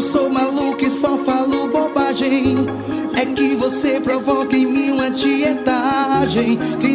eu sou maluco e só falo bobagem. É que você provoca em mim uma dietagem. Que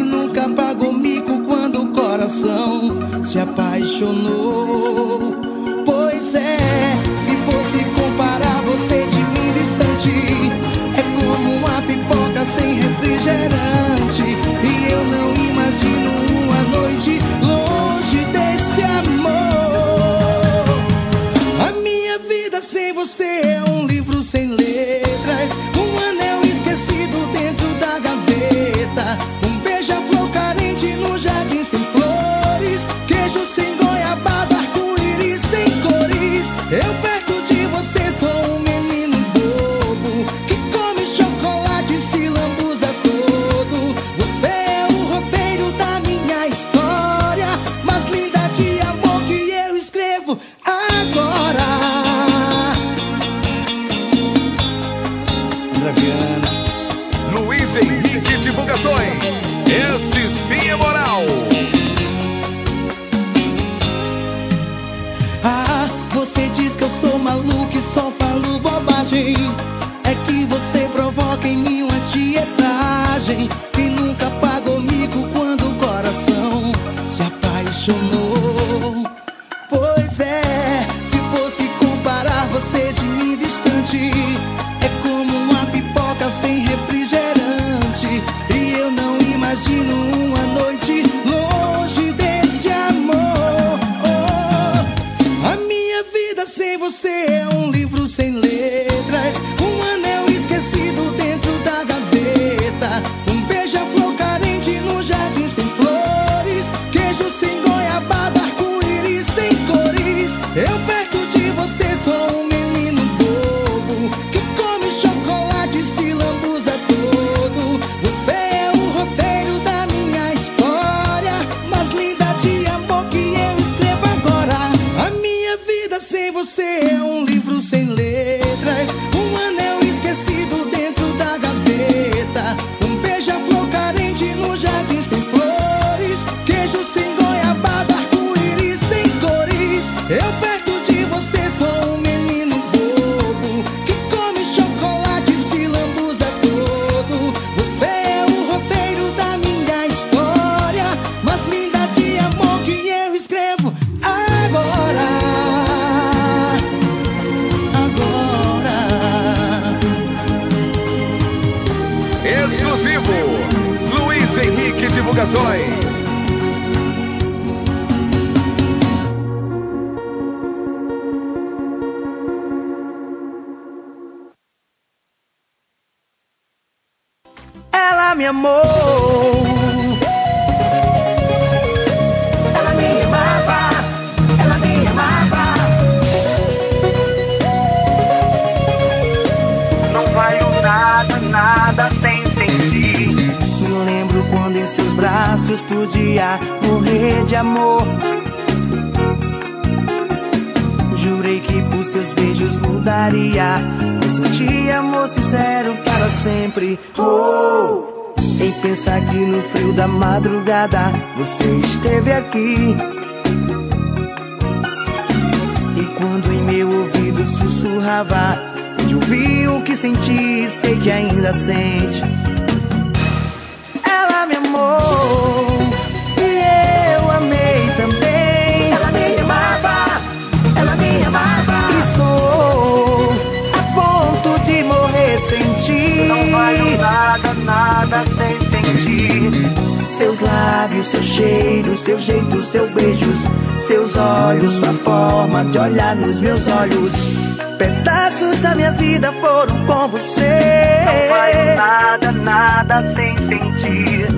imagino. seus beijos mudaria. Eu de amor sincero para sempre. Oh! Em pensar que no frio da madrugada Você esteve aqui. E quando em meu ouvido sussurrava De ouvir o que senti, sei que ainda sente. lábios, seu cheiro, seu jeito, seus beijos, seus olhos, sua forma de olhar nos meus olhos. Pedaços da minha vida foram com você. Não faz nada, nada sem sentir.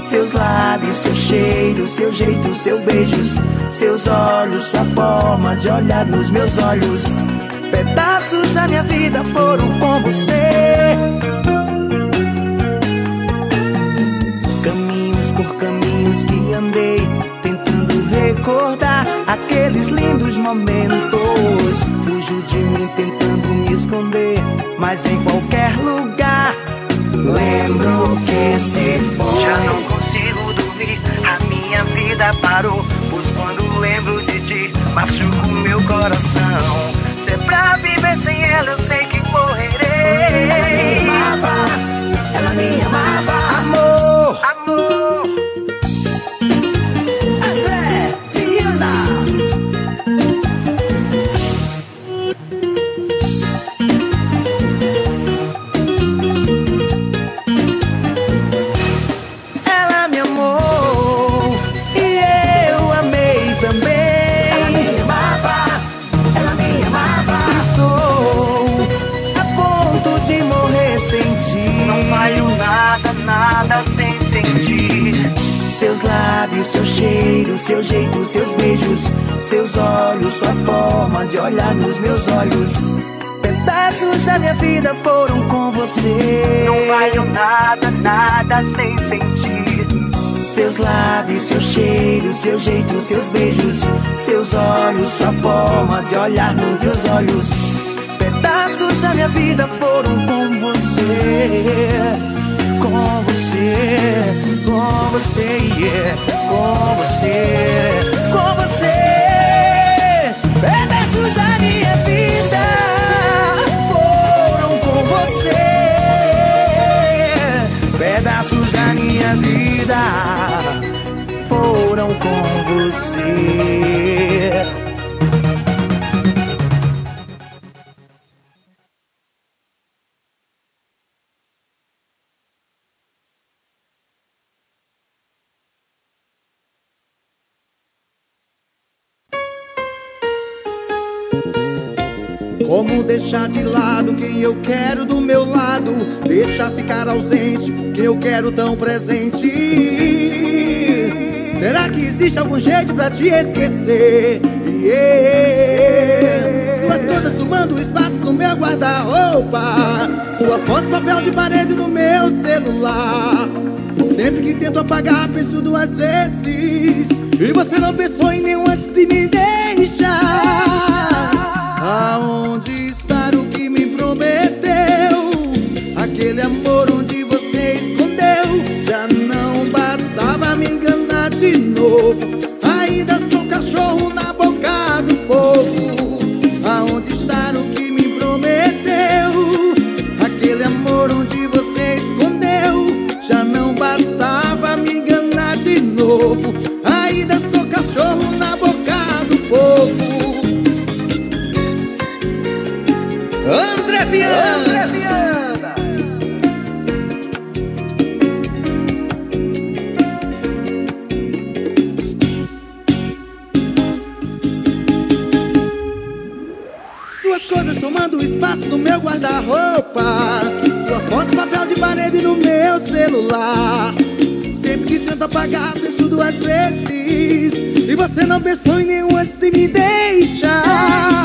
Seus lábios, seu cheiro, seu jeito, seus beijos, seus olhos, sua forma de olhar nos meus olhos. Pedaços da minha vida foram com você. recordar aqueles lindos momentos. Fujo de mim tentando me esconder, mas em qualquer lugar. Lembro que se foi. Já não consigo dormir, a minha vida parou. Pois quando lembro de ti, machuco meu coração. Se é pra viver sem ela, eu sei que morrerei. Ela me amava, ela me amava. sem sentir Seus lábios, seu cheiro, seu jeito, seus beijos Seus olhos, sua forma de olhar nos seus olhos Pedaços da minha vida foram com você Com você, com você, yeah. com você, com você Pedaços vida foram com você. Como deixar de lado quem eu quero? tão presente. Será que existe algum jeito pra te esquecer? Yeah. Suas coisas tomando espaço no meu guarda-roupa. Sua foto, papel de parede no meu celular. Sempre que tento apagar, penso duas vezes. E você não pensou em nenhum antes de mim. celular. Sempre que tenta pagar, penso duas vezes. E você não pensou em nenhum antes de me deixar.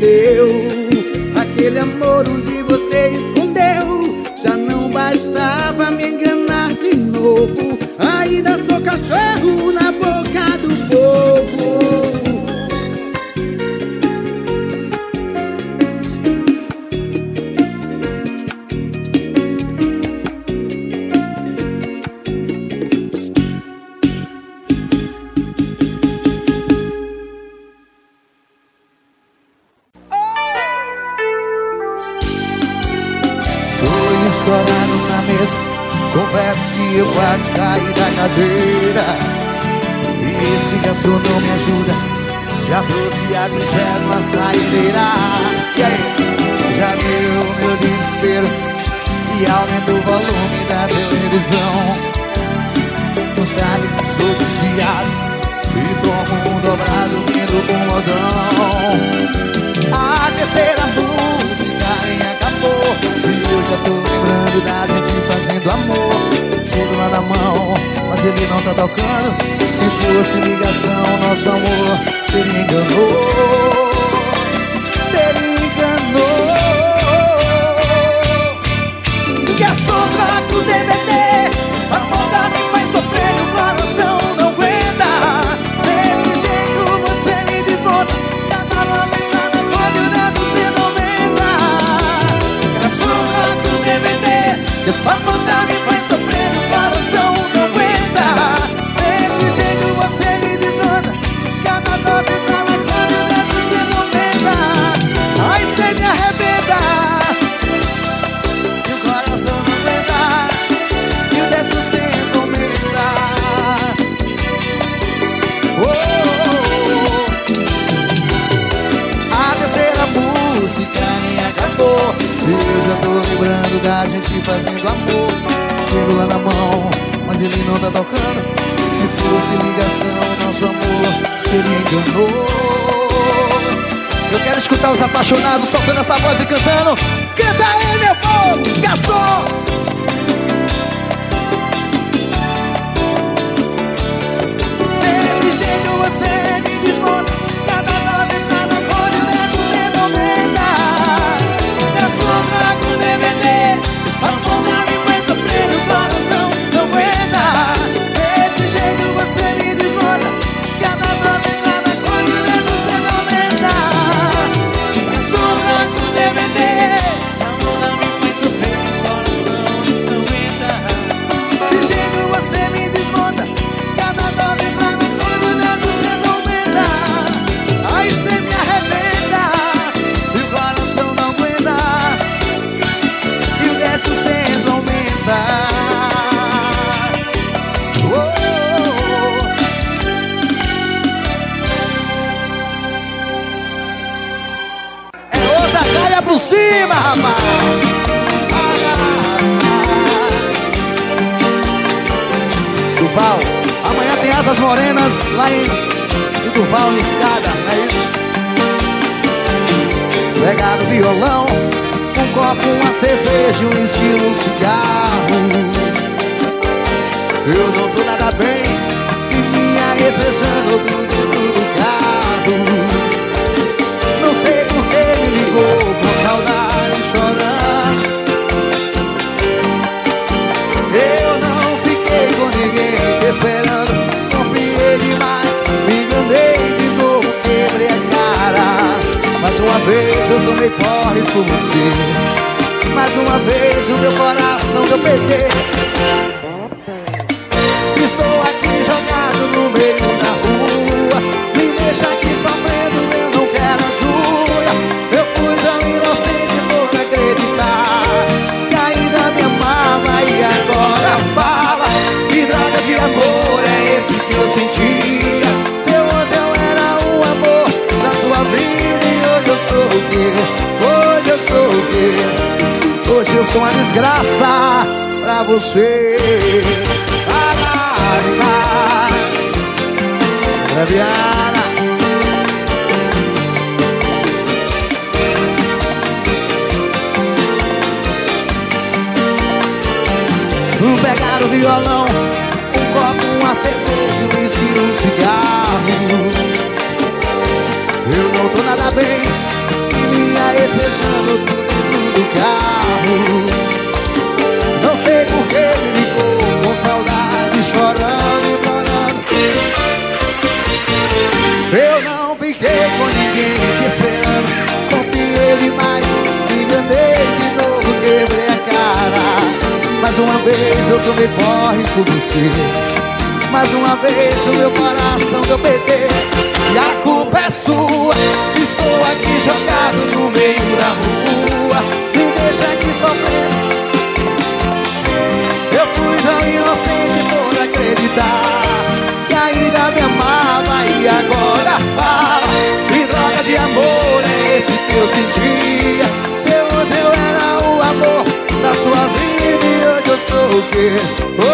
deu. Aquele amor onde você escondeu, já não bastava me enganar de novo. A da gente fazendo amor. Celular na mão, mas ele não tá tocando. Se fosse ligação, nosso amor seria enganou. Seria fazendo amor Celular na mão, mas ele não tá tocando Se fosse ligação, nosso amor seria enganou eu quero escutar os apaixonados soltando essa voz e cantando. Canta aí, meu povo, garçom! Desse jeito você me desmonta. Eu tomei porres por você. Mais uma vez o meu coração deu PT Hoje eu sou o quê? Hoje eu sou uma desgraça pra você. Um pegar o violão Um copo, uma cerveja, um whisky, um cigarro. Eu não tô nada bem Beijando tudo do carro. Não sei por que me ligou Com saudade, chorando chorando Eu não fiquei com ninguém te esperando. Confiei demais, me enganei de novo, quebrei a cara. Mais uma vez eu tomei porres por você. Mais uma vez o meu coração deu culpa sua Se estou aqui jogado no meio da rua Me deixa aqui sofrendo eu fui tão inocente por acreditar Que ainda me amava e agora fala. Que droga de amor é esse que eu sentia? Seu ontem eu era o amor da sua vida E hoje eu sou o quê?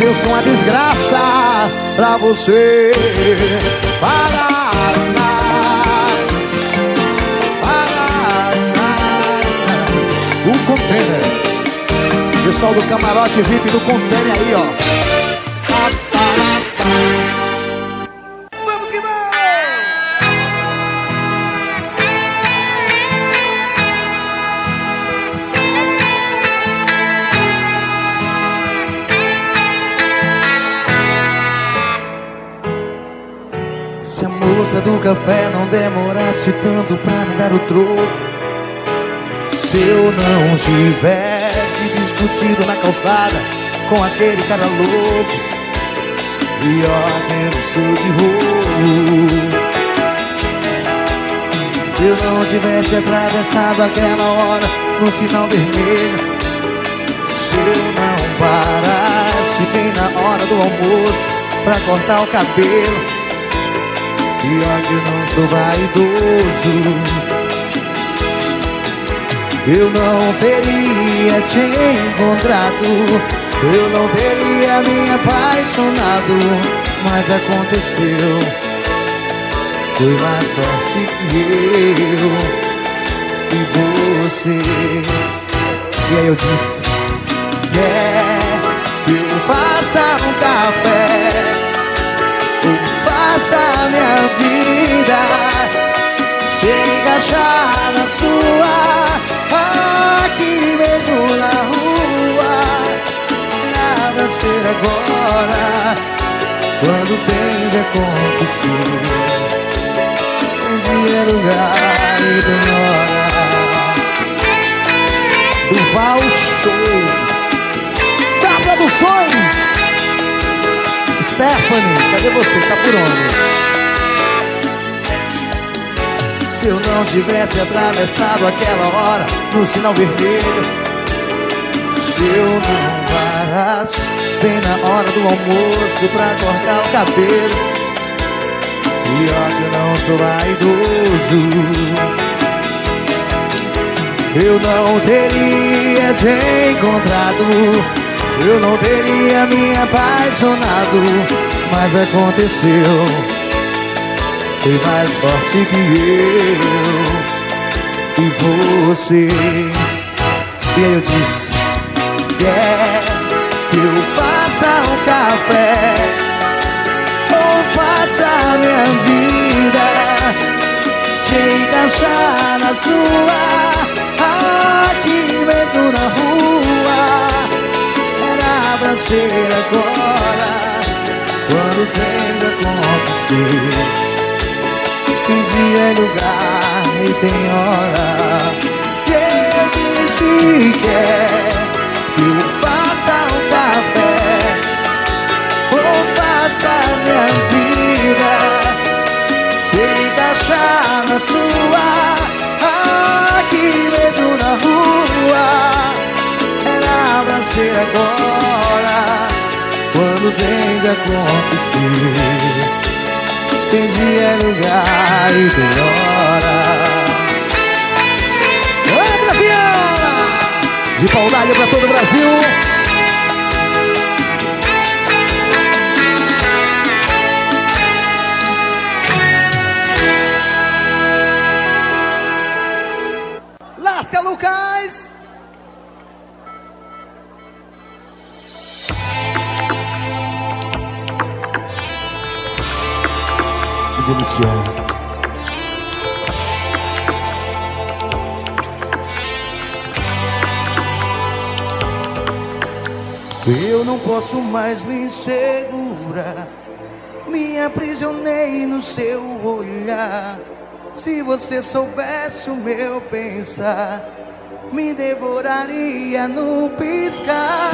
Eu sou uma desgraça pra você. Paraná Paraná. O container. Pessoal do camarote VIP do Container aí, ó. Do café não demorasse tanto pra me dar o troco. Se eu não tivesse discutido na calçada com aquele cara louco E ó, eu sou de roubo Se eu não tivesse atravessado aquela hora no sinal vermelho Se eu não parasse bem na hora do almoço pra cortar o cabelo Pior que eu não sou vaidoso. Eu não teria te encontrado Eu não teria me apaixonado Mas aconteceu. Foi mais forte que eu E você. E aí eu disse Quer que eu faça um café Já na sua Aqui mesmo na rua. Nada ser agora Quando de acontecer Tem dia, lugar e tem hora Duval Show. Da Produções Stephanie, cadê você? Tá por onde? Se eu não tivesse atravessado aquela hora no sinal vermelho. Se eu não parasse bem na hora do almoço pra cortar o cabelo. Pior que eu não sou vaidoso. Eu não teria te encontrado. Eu não teria me apaixonado, mas aconteceu. Foi mais forte que eu e você. E aí eu disse: Quer que eu faça um café ou faça minha vida? Chega já na sua, aqui mesmo na rua pra ser agora Quando tem de acontecer Tem dia, lugar e tem hora Que eu disse quer. Que eu faça um café Ou faça minha vida. Se encaixar na sua Aqui mesmo na rua. Pra ser agora Quando tem de acontecer Tem dia, lugar e tem hora. Andra Viana De Pauldália pra todo o Brasil. Lasca Lucas deliciando. Eu não posso mais me segurar. Me aprisionei no seu olhar. Se você soubesse o meu pensar, me devoraria no piscar.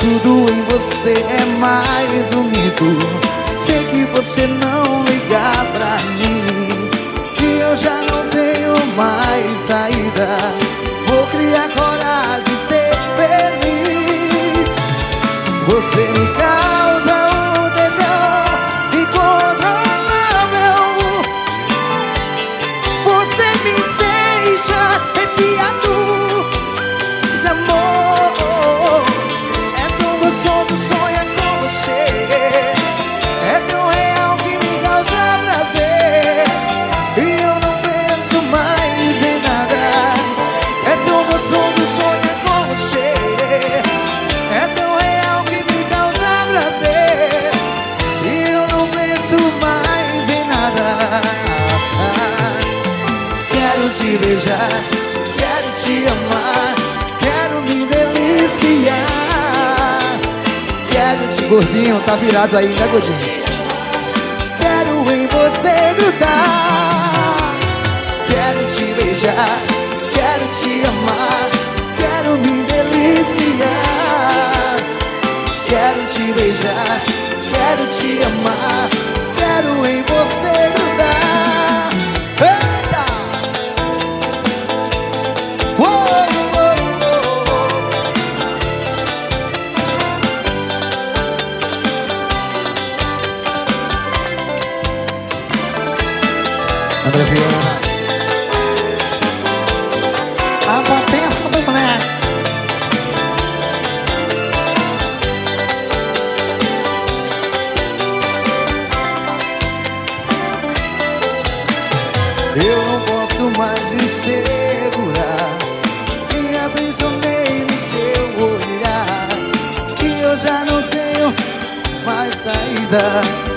Tudo em você é mais bonito sei que você não liga pra mim E eu já não tenho mais saída. Vou criar coragem e ser feliz. Você me causa te beijar, quero te amar, quero me deliciar. Quero te gordinho, tá virado aí, né gordinho? Quero em você grudar, quero te beijar, quero te amar, quero me deliciar. Quero te beijar, quero te amar, quero em você grudar. André Viana. A potência do moleque. Eu não posso mais me segurar. Me aprisionei no seu olhar. E eu já não tenho mais saída.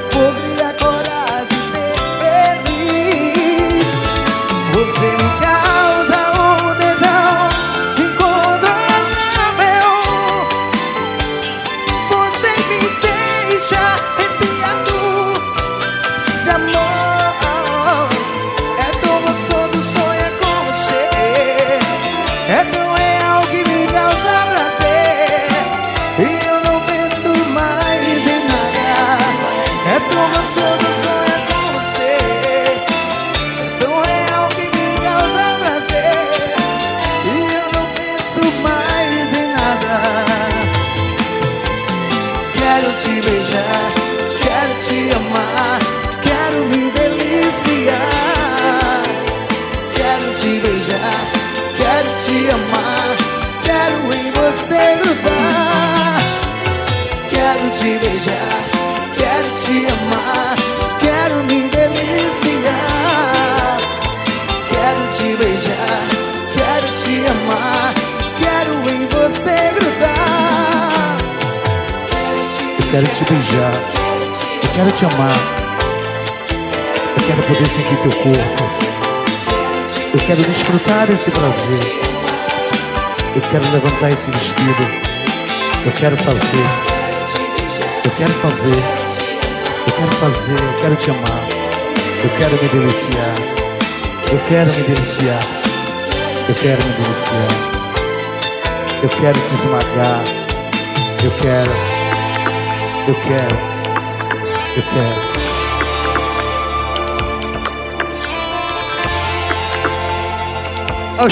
Quero te beijar, eu quero te amar, eu quero poder sentir teu corpo, eu quero desfrutar desse prazer, eu quero levantar esse vestido, eu quero fazer, eu quero fazer, eu quero fazer, eu quero te amar, eu quero me deliciar, eu quero me deliciar, eu quero me deliciar, eu quero te esmagar, eu quero. Eu quero. Eu quero. Ó, o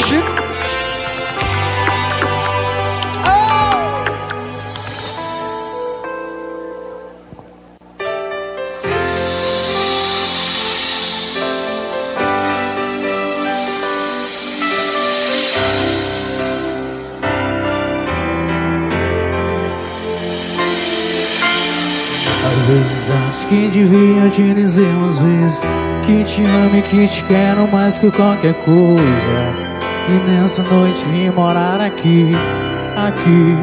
que devia te dizer umas vezes Que te amo e que te quero mais que qualquer coisa. E nessa noite vim morar aqui, aqui.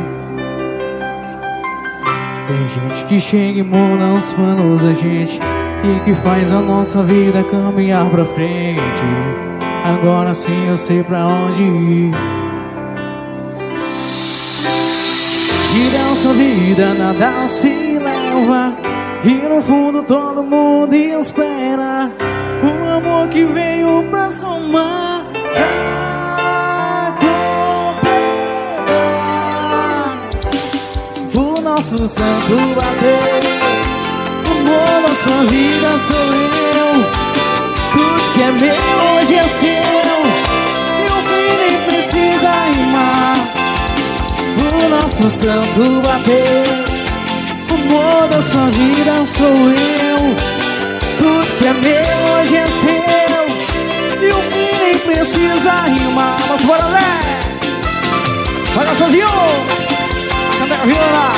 Tem gente que chega e muda os planos da gente E que faz a nossa vida caminhar pra frente. Agora sim eu sei pra onde ir. E dessa vida nada se leva E no fundo todo mundo espera Um amor que veio pra somar pra completar. O nosso santo bateu O amor da sua vida sou eu Tudo que é meu hoje é seu o fim nem precisa rimar o nosso santo bateu O amor da sua vida sou eu Tudo que é meu hoje é seu E o fim nem precisa rimar Mas bora lá lá sozinho Cadê a viola?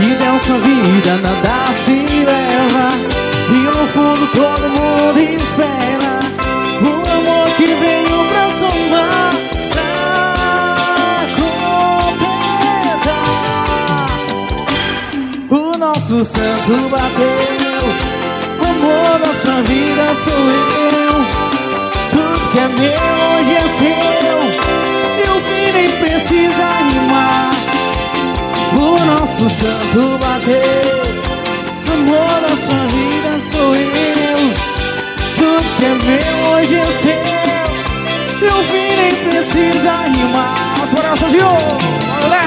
E dessa vida nada se leva E no fundo todo mundo espera O amor que veio pra somar Pra completar nosso santo bateu. O amor da sua vida sou eu. Tudo que é meu hoje é seu. E o que nem precisa rimar. O nosso santo bateu. Amor da sua vida sou eu. Tudo que é meu hoje é seu. E o que nem precisa rimar. Os corações de ouro.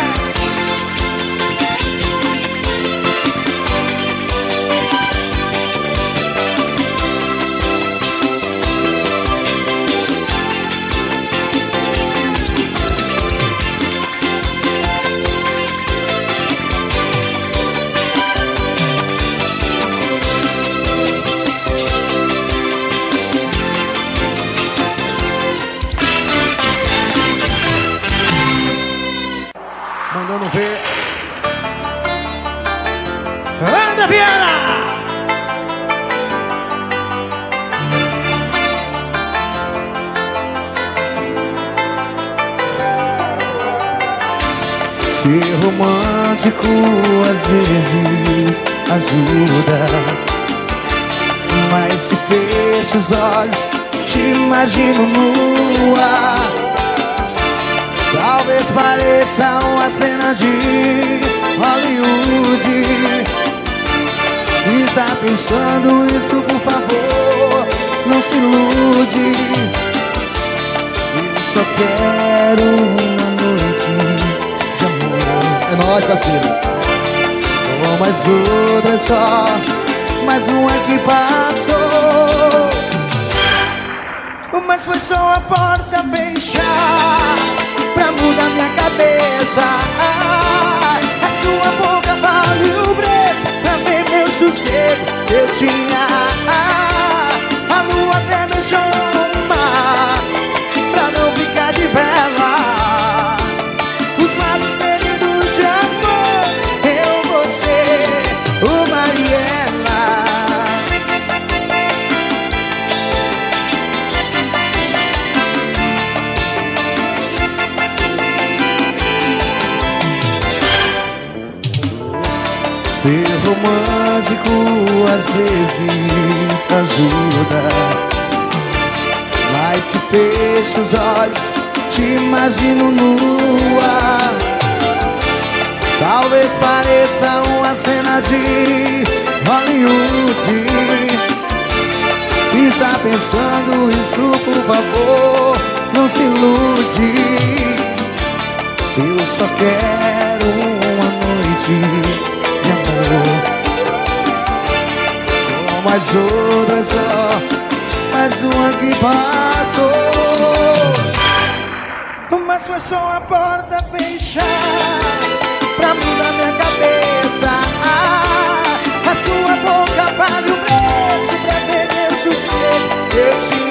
Se fecho os olhos, te imagino nua. Talvez pareça uma cena de Hollywood. Se está pensando isso, por favor, não se ilude. Eu só quero uma noite de amor. É nóis, parceiro. Com mais outra só, mais uma que passou. Mas foi só a porta fechar Pra mudar minha cabeça. Ai, A sua boca vale o preço Pra ver meu sossego. Eu tinha A lua até beijou o às vezes ajuda. Mas se fecho os olhos, te imagino nua. Talvez pareça uma cena de Hollywood. Se está pensando isso, por favor, não se ilude. Eu só quero uma noite de amor Mais outras só Mais uma que passou. Mas foi só a porta fechar Pra mudar minha cabeça. A sua boca vale o preço Pra ver meu sossego Eu tinha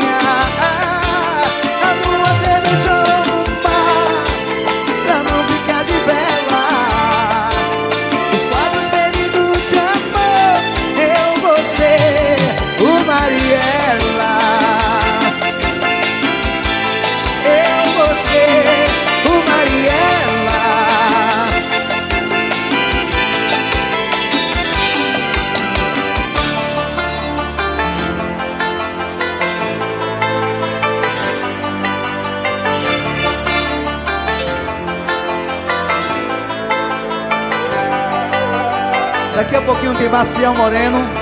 Daqui a pouquinho tem Maciel Moreno